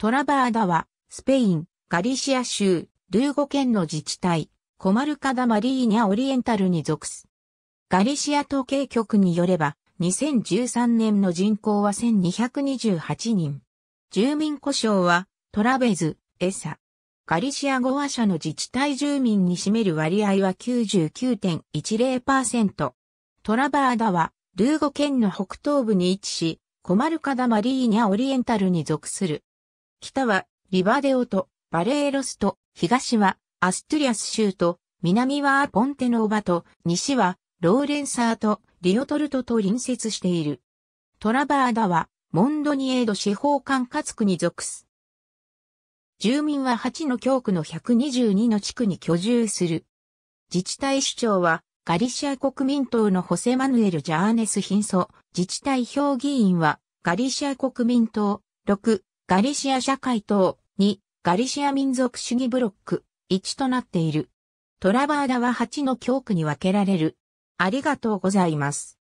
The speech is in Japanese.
トラバーダは、スペイン、ガリシア州、ルーゴ県の自治体、コマルカダマリーニャオリエンタルに属す。ガリシア統計局によれば、2013年の人口は1228人。住民故障は、トラベズ、エサ。ガリシア語話者の自治体住民に占める割合は99.10%。トラバーダは、ルーゴ県の北東部に位置し、コマルカダマリーニャオリエンタルに属する。北は、リバデオと、バレーロスと、東は、アストゥリアス州と、南はポンテノーバと、西は、ローレンサーと、リオトルトと隣接している。トラバーダは、モンドニエード司法管轄区に属す。住民は8の教区の122の地区に居住する。自治体首長は、ガリシア国民党のホセマヌエル・ジャーネス・ヒンソ。自治体評議員は、ガリシア国民党、6、ガリシア社会党、2、ガリシア民族主義ブロック、1となっている。トラバーダは8の教区に分けられる。ありがとうございます。